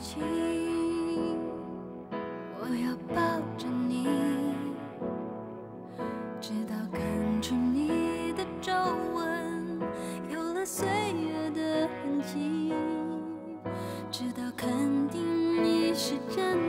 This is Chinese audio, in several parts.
情，我要抱着你，直到看出你的皱纹，有了岁月的痕迹，直到肯定你是真。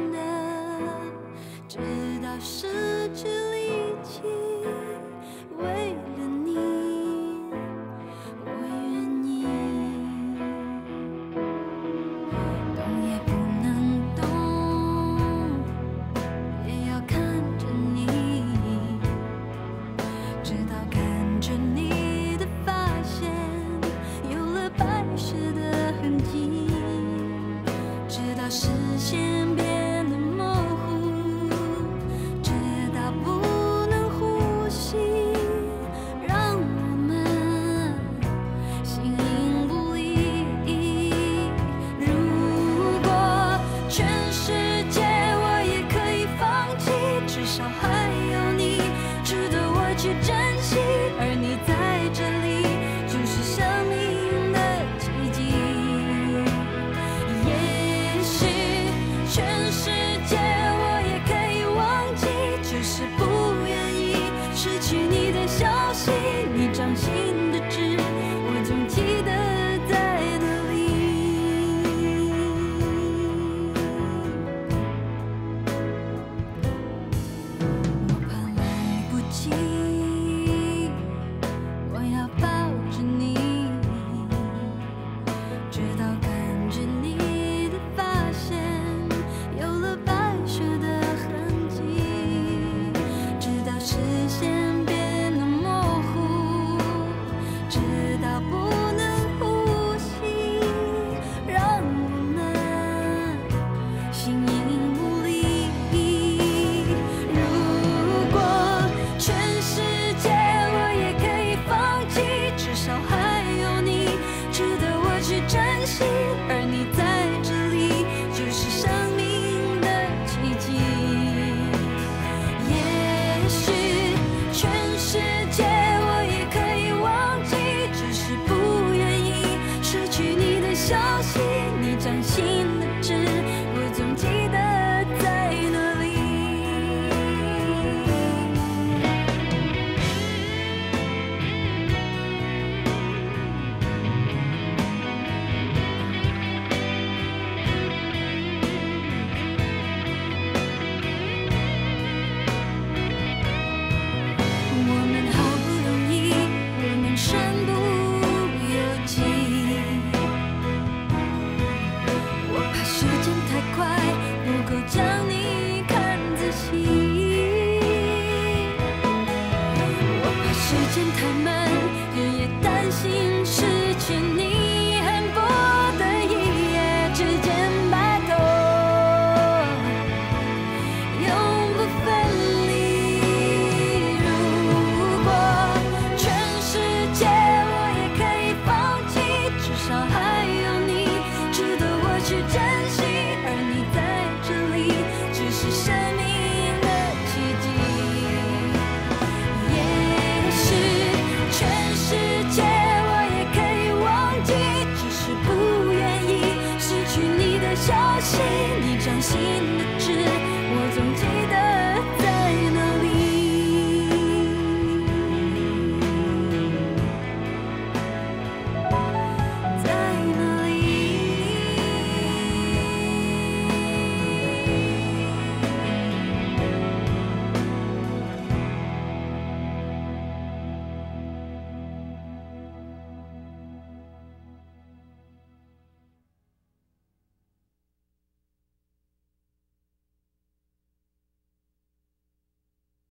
消息你掌心的心的痣我总记